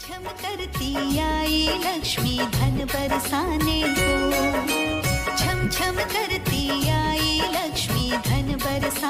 झम करती आई लक्ष्मी धन बरसाने को। झम झम करती आई लक्ष्मी धन बरसाने